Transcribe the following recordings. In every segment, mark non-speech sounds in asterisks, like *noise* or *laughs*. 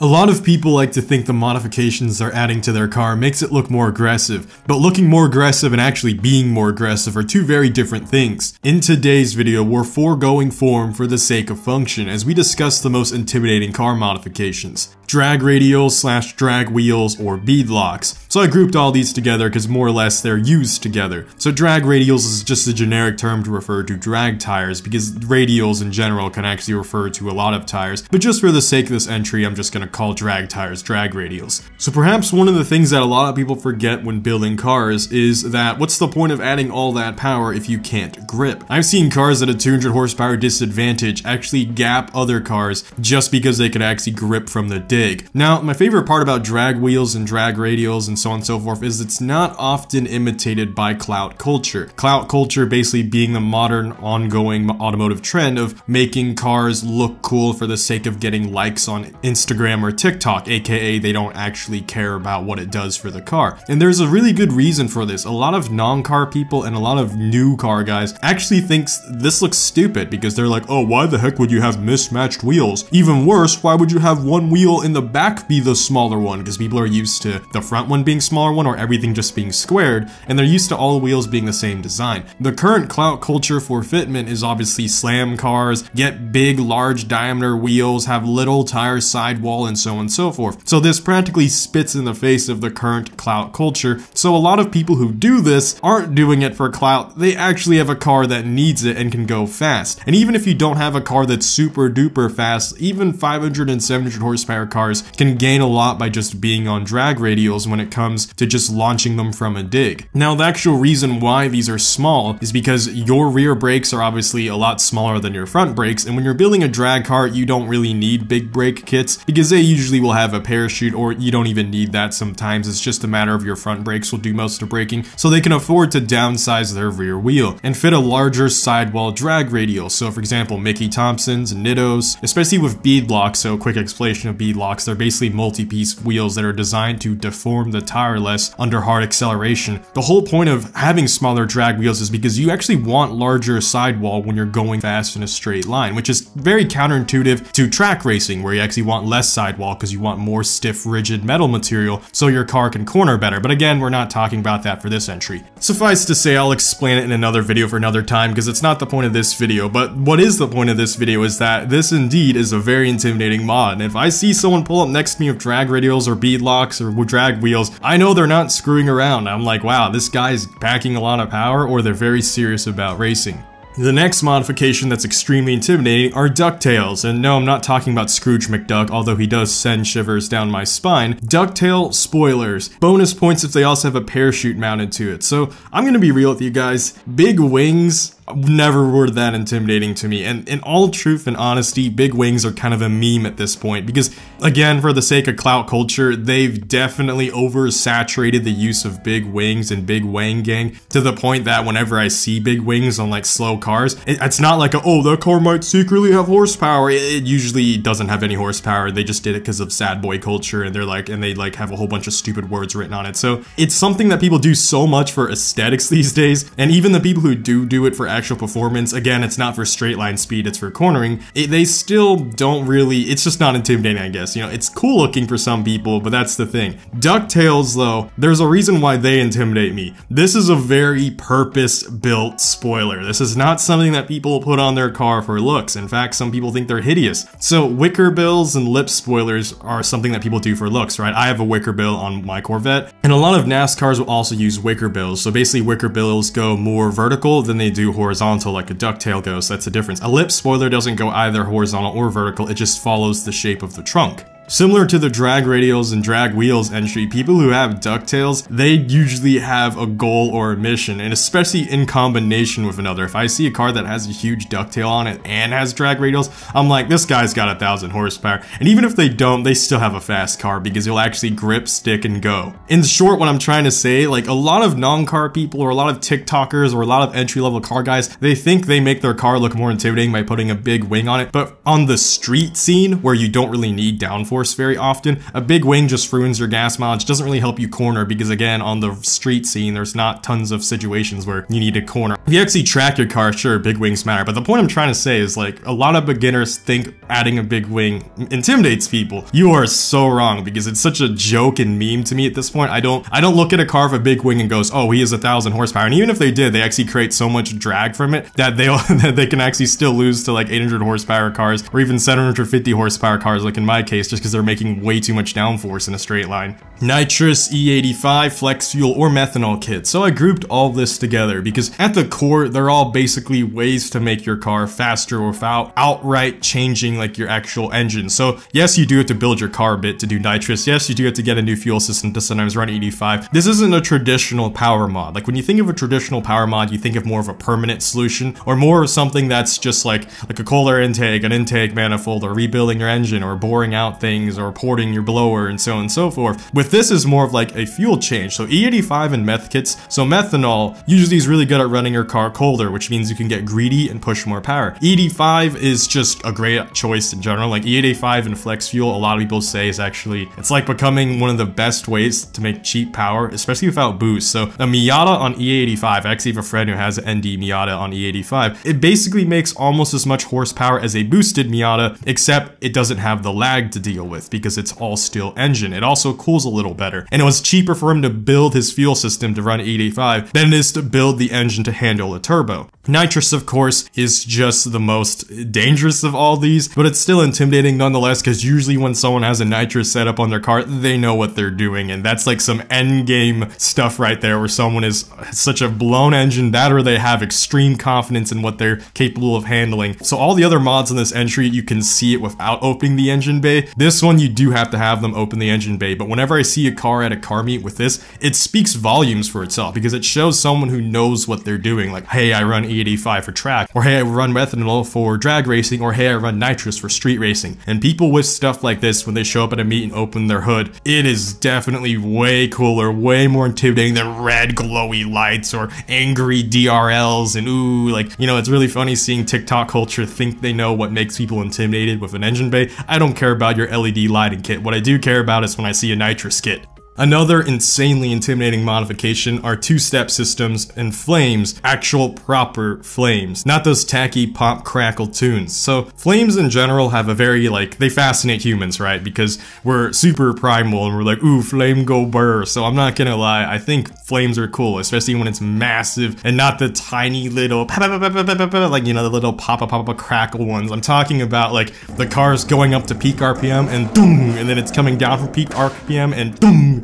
A lot of people like to think the modifications they're adding to their car makes it look more aggressive, but looking more aggressive and actually being more aggressive are two very different things. In today's video, we're foregoing form for the sake of function as we discuss the most intimidating car modifications drag radials slash drag wheels or bead locks. So I grouped all these together because more or less they're used together. So drag radials is just a generic term to refer to drag tires because radials in general can actually refer to a lot of tires. But just for the sake of this entry, I'm just going to call drag tires drag radials. So perhaps one of the things that a lot of people forget when building cars is that what's the point of adding all that power if you can't grip? I've seen cars at a 200 horsepower disadvantage actually gap other cars just because they could actually grip from the dig. Now, my favorite part about drag wheels and drag radials and so on and so forth is it's not often imitated by clout culture. Clout culture basically being the modern ongoing automotive trend of making cars look cool for the sake of getting likes on Instagram or TikTok, aka they don't actually care about what it does for the car. And there's a really good reason for this. A lot of non-car people and a lot of new car guys actually thinks this looks stupid because they're like, oh, why the heck would you have mismatched wheels? Even worse, why would you have one wheel in the back be the smaller one? Because people are used to the front one being smaller one or everything just being squared, and they're used to all the wheels being the same design. The current clout culture for fitment is obviously slam cars, get big, large diameter wheels, have little tire sidewall, and so on and so forth. So this practically spits in the face of the current clout culture. So a lot of people who do this aren't doing it for clout, they actually have a car that needs it and can go fast. And even if you don't have a car that's super duper fast, even 500 and 700 horsepower cars can gain a lot by just being on drag radials when it comes to just launching them from a dig. Now the actual reason why these are small is because your rear brakes are obviously a lot smaller than your front brakes and when you're building a drag car you don't really need big brake kits because they usually will have a parachute or you don't even need that sometimes it's just a matter of your front brakes will do most of the braking so they can afford to downsize their rear wheel and fit a larger sidewall drag radial so for example Mickey Thompson's, Nittos, especially with bead locks so quick explanation of bead locks they're basically multi-piece wheels that are designed to deform the tire less under hard acceleration. The whole point of having smaller drag wheels is because you actually want larger sidewall when you're going fast in a straight line, which is very counterintuitive to track racing where you actually want less sidewall because you want more stiff, rigid metal material so your car can corner better. But again, we're not talking about that for this entry. Suffice to say, I'll explain it in another video for another time because it's not the point of this video, but what is the point of this video is that this indeed is a very intimidating mod. And if I see someone pull up next to me with drag radials or bead locks or drag wheels, I know they're not screwing around. I'm like, wow, this guy's packing a lot of power or they're very serious about racing. The next modification that's extremely intimidating are ducktails, and no, I'm not talking about Scrooge McDuck, although he does send shivers down my spine. Ducktail spoilers. Bonus points if they also have a parachute mounted to it. So I'm gonna be real with you guys. Big wings never were that intimidating to me. And in all truth and honesty, big wings are kind of a meme at this point because, again, for the sake of clout culture, they've definitely oversaturated the use of big wings and big wang gang to the point that whenever I see big wings on like slow cars, it, it's not like, a, oh, that car might secretly have horsepower. It, it usually doesn't have any horsepower. They just did it because of sad boy culture and they're like, and they like have a whole bunch of stupid words written on it. So it's something that people do so much for aesthetics *laughs* these days. And even the people who do do it for actual performance, again, it's not for straight line speed, it's for cornering, it, they still don't really, it's just not intimidating, I guess. You know, it's cool looking for some people, but that's the thing. Ducktails, though, there's a reason why they intimidate me. This is a very purpose-built spoiler. This is not something that people put on their car for looks. In fact, some people think they're hideous. So wicker bills and lip spoilers are something that people do for looks, right? I have a wicker bill on my Corvette, and a lot of NASCARs will also use wicker bills. So basically wicker bills go more vertical than they do horizontal like a ducktail goes. That's the difference. A lip spoiler doesn't go either horizontal or vertical, it just follows the shape of the trunk. Similar to the drag radials and drag wheels entry, people who have ducktails, they usually have a goal or a mission, and especially in combination with another. If I see a car that has a huge ducktail on it and has drag radials, I'm like, this guy's got a thousand horsepower. And even if they don't, they still have a fast car because you'll actually grip, stick, and go. In short, what I'm trying to say, like a lot of non-car people or a lot of TikTokers or a lot of entry-level car guys, they think they make their car look more intimidating by putting a big wing on it. But on the street scene where you don't really need downforce, downforce very often. A big wing just ruins your gas mileage, doesn't really help you corner because again, on the street scene, there's not tons of situations where you need to corner. If you actually track your car, sure, big wings matter, but the point I'm trying to say is like, a lot of beginners think adding a big wing intimidates people. You are so wrong because it's such a joke and meme to me at this point. I don't, I don't look at a car with a big wing and goes, oh, he has a thousand horsepower. And even if they did, they actually create so much drag from it that they *laughs* that they can actually still lose to like 800 horsepower cars or even 750 horsepower cars, like in my case, just because they're making way too much downforce in a straight line. Nitrous, E85, flex fuel, or methanol kit. So I grouped all this together because at the core, they're all basically ways to make your car faster without outright changing like your actual engine. So yes, you do have to build your car a bit to do nitrous. Yes, you do have to get a new fuel system to sometimes run 85. This isn't a traditional power mod. Like when you think of a traditional power mod, you think of more of a permanent solution or more of something that's just like, like a cold air intake, an intake manifold, or rebuilding your engine, or boring out things, or porting your blower, and so on and so forth. With this is more of like a fuel change. So E85 and meth kits. So methanol usually is really good at running your car colder, which means you can get greedy and push more power. E85 is just a great choice in general. Like E85 and flex fuel, a lot of people say is actually, it's like becoming one of the best ways to make cheap power, especially without boost. So a Miata on E85, I actually have a friend who has an ND Miata on E85. It basically makes almost as much horsepower as a boosted Miata, except it doesn't have the lag to deal with because it's all steel engine. It also cools a little better. And it was cheaper for him to build his fuel system to run E85 than it is to build the engine to handle turbo. Nitrous, of course, is just the most dangerous of all these, but it's still intimidating nonetheless because usually when someone has a nitrous setup on their car, they know what they're doing. And that's like some end game stuff right there where someone is such a blown engine that or they have extreme confidence in what they're capable of handling. So all the other mods in this entry, you can see it without opening the engine bay. This one, you do have to have them open the engine bay. But whenever I see a car at a car meet with this, it speaks volumes for itself because it shows someone who knows what they're doing. Like, hey, I run E85 for track, or hey, I run methanol for drag racing, or hey, I run nitrous for street racing. And people with stuff like this, when they show up at a meet and open their hood, it is definitely way cooler, way more intimidating than red glowy lights or angry DRLs and ooh, like, you know, it's really funny seeing TikTok culture think they know what makes people intimidated with an engine bay. I don't care about your LED lighting kit. What I do care about is when I see a nitrous kit. Another insanely intimidating modification are two-step systems and flames, actual proper flames, not those tacky pop crackle tunes. So flames in general have a very like, they fascinate humans, right? Because we're super primal and we're like, ooh, flame go burr. So I'm not gonna lie, I think flames are cool, especially when it's massive and not the tiny little, like, you know, the little pop-up pop-up crackle ones. I'm talking about like the cars going up to peak RPM and doom, and then it's coming down from peak RPM and doom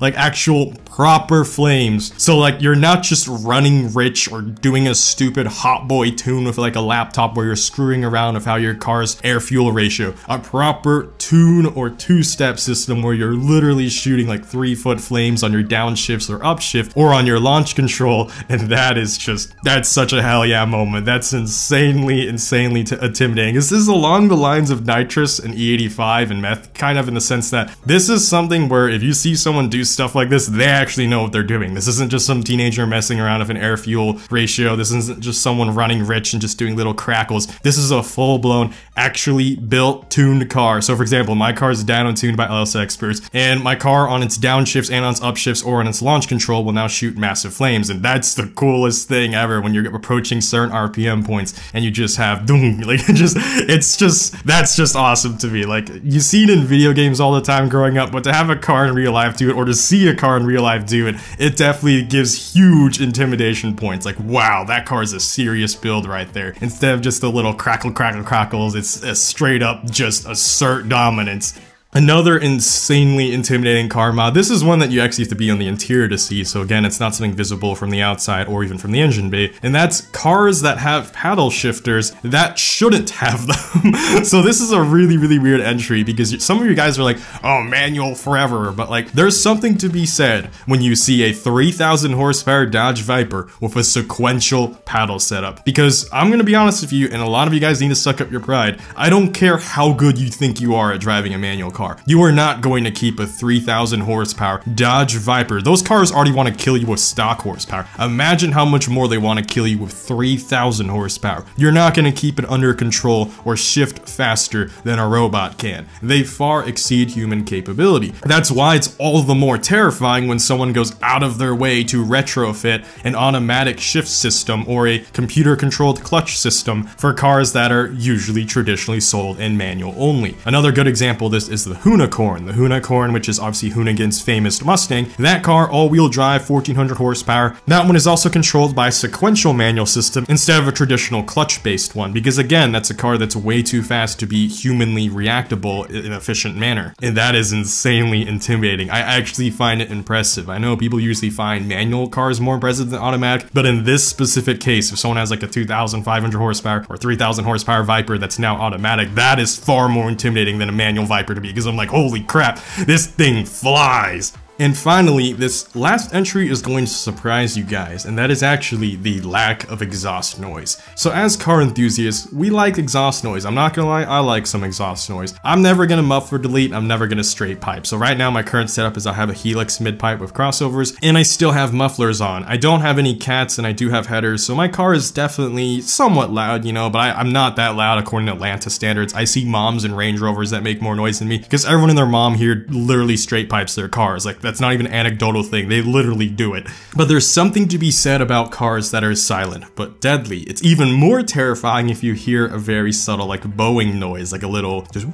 like actual proper flames. So like you're not just running rich or doing a stupid hot boy tune with like a laptop where you're screwing around with how your car's air fuel ratio. A proper tune or two step system where you're literally shooting like three foot flames on your downshifts or upshift or on your launch control. And that is just, that's such a hell yeah moment. That's insanely, insanely intimidating. This is along the lines of nitrous and E85 and meth, kind of in the sense that this is something where if you see someone do stuff like this, they actually know what they're doing. This isn't just some teenager messing around with an air fuel ratio. This isn't just someone running rich and just doing little crackles. This is a full blown, actually built, tuned car. So for example, my car is down and tuned by LS experts, and my car on its downshifts and on its upshifts or on its launch control will now shoot massive flames. And that's the coolest thing ever when you're approaching certain RPM points and you just have *laughs* like just, it's just, that's just awesome to me. Like you see it in video games all the time growing up, but to have a car in real life do it or to see a car in real life do it, it definitely gives huge intimidation points. Like, wow, that car is a serious build right there. Instead of just the little crackle, crackle, crackles, it's a straight up just assert dominance. Another insanely intimidating car mod. This is one that you actually have to be on the interior to see, so again, it's not something visible from the outside or even from the engine bay. And that's cars that have paddle shifters that shouldn't have them. *laughs* so this is a really, really weird entry because some of you guys are like, oh, manual forever. But like, there's something to be said when you see a 3000 horsepower Dodge Viper with a sequential paddle setup. Because I'm gonna be honest with you, and a lot of you guys need to suck up your pride. I don't care how good you think you are at driving a manual car. You are not going to keep a 3000 horsepower Dodge Viper. Those cars already want to kill you with stock horsepower. Imagine how much more they want to kill you with 3000 horsepower. You're not going to keep it under control or shift faster than a robot can. They far exceed human capability. That's why it's all the more terrifying when someone goes out of their way to retrofit an automatic shift system or a computer controlled clutch system for cars that are usually traditionally sold in manual only. Another good example of this is the Hoonicorn. The Hoonicorn, which is obviously Hoonigan's famous Mustang, that car all-wheel drive, 1400 horsepower. That one is also controlled by a sequential manual system instead of a traditional clutch-based one, because again, that's a car that's way too fast to be humanly reactable in an efficient manner. And that is insanely intimidating. I actually find it impressive. I know people usually find manual cars more impressive than automatic, but in this specific case, if someone has like a 2,500 horsepower or 3,000 horsepower Viper that's now automatic, that is far more intimidating than a manual Viper to me because I'm like, holy crap, this thing flies. And finally, this last entry is going to surprise you guys, and that is actually the lack of exhaust noise. So as car enthusiasts, we like exhaust noise. I'm not gonna lie, I like some exhaust noise. I'm never gonna muffler delete, I'm never gonna straight pipe. So right now my current setup is I have a Helix mid pipe with crossovers, and I still have mufflers on. I don't have any cats and I do have headers, so my car is definitely somewhat loud, you know, but I, am not that loud according to Atlanta standards. I see moms and Range Rovers that make more noise than me, because everyone and their mom here literally straight pipes their cars. Like that's not even an anecdotal thing. They literally do it. But there's something to be said about cars that are silent, but deadly. It's even more terrifying if you hear a very subtle, like bowing noise, like a little just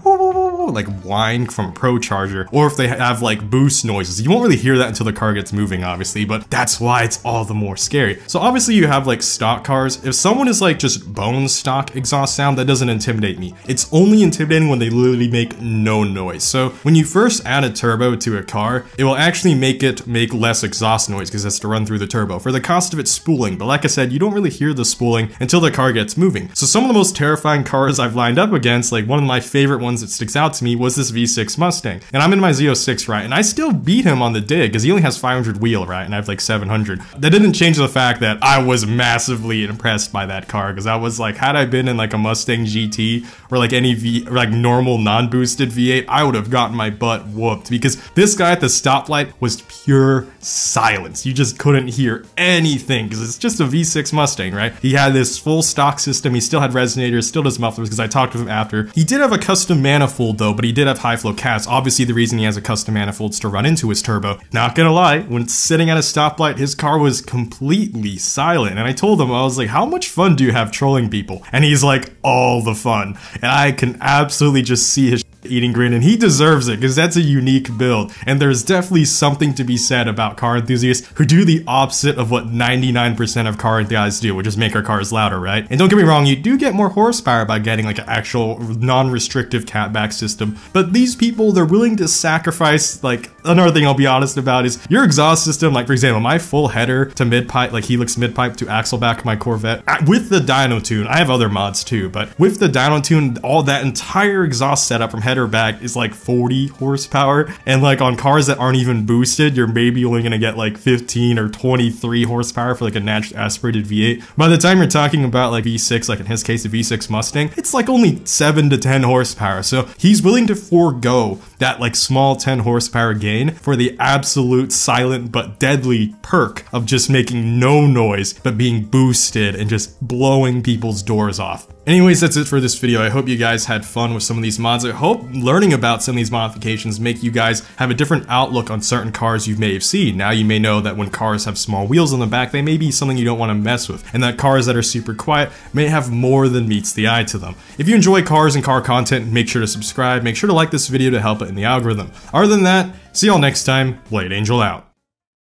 like whine from a ProCharger, or if they have like boost noises. You won't really hear that until the car gets moving, obviously, but that's why it's all the more scary. So obviously you have like stock cars. If someone is like just bone stock exhaust sound, that doesn't intimidate me. It's only intimidating when they literally make no noise. So when you first add a turbo to a car, it will actually make it make less exhaust noise because it has to run through the turbo for the cost of its spooling. But like I said, you don't really hear the spooling until the car gets moving. So some of the most terrifying cars I've lined up against, like one of my favorite ones that sticks out to me was this V6 Mustang. And I'm in my Z06, right? And I still beat him on the dig because he only has 500 wheel, right? And I have like 700. That didn't change the fact that I was massively impressed by that car because I was like, had I been in like a Mustang GT or like any V, like normal non-boosted V8, I would have gotten my butt whooped because this guy at the stoplight was pure silence. You just couldn't hear anything because it's just a V6 Mustang, right? He had this full stock system. He still had resonators, still does mufflers because I talked to him after. He did have a custom manifold though, but he did have high flow cats. Obviously the reason he has a custom manifold's to run into his turbo. Not gonna lie, when sitting at a stoplight, his car was completely silent. And I told him, I was like, how much fun do you have trolling people? And he's like, all the fun. And I can absolutely just see his eating grin, and he deserves it because that's a unique build. And there's definitely something to be said about car enthusiasts who do the opposite of what 99% of car guys do, which is make our cars louder, right? And don't get me wrong, you do get more horsepower by getting like an actual non-restrictive catback system, but these people, they're willing to sacrifice, like, another thing I'll be honest about is your exhaust system, like for example, my full header to mid-pipe, like Helix mid-pipe to axle back my Corvette, with the dyno tune, I have other mods too, but with the dyno tune, all that entire exhaust setup from header header back is like 40 horsepower. And like on cars that aren't even boosted, you're maybe only gonna get like 15 or 23 horsepower for like a naturally aspirated V8. By the time you're talking about like V6, like in his case, a V6 Mustang, it's like only 7 to 10 horsepower. So he's willing to forego that like small 10 horsepower gain for the absolute silent but deadly perk of just making no noise but being boosted and just blowing people's doors off. Anyways, that's it for this video. I hope you guys had fun with some of these mods. I hope learning about some of these modifications make you guys have a different outlook on certain cars you may have seen. Now you may know that when cars have small wheels on the back, they may be something you don't want to mess with, and that cars that are super quiet may have more than meets the eye to them. If you enjoy cars and car content, make sure to subscribe, make sure to like this video to help it in the algorithm. Other than that, see y'all next time, Bladed Angel out.